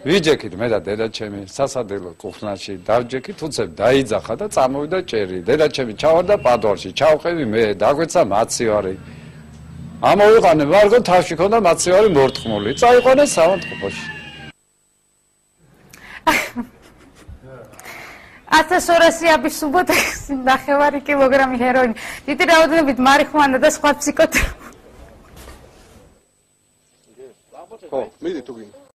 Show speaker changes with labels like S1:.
S1: ვიჯექით მე და დედაჩემი სასადილო კუხნაში დავჯექი უცებ დაიძახა და წამოვიდა ჭერი. დედაჩემი ჩავარდა პადვარში ჩავყევი მე დაგვეცა მაცივარი. ამოვიყანე ვარგო თავში ქონდა მაცივარი მორთხმული. წაიყვანე სამონტყოფოში
S2: 1200 აბი სუბოტექს ნახევარი კილოგრამი ჰეროინი. დიდი რაოდენობით მარიხუანა და სხვა ფსიქოტროპი
S3: ხო მიდი თუ გინდა.